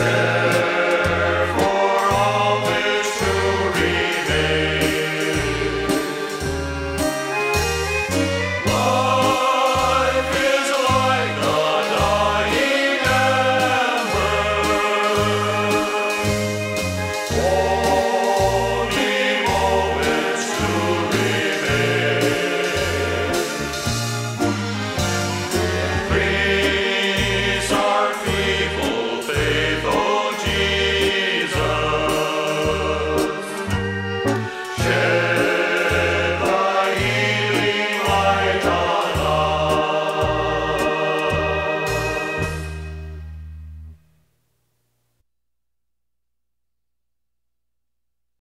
Master.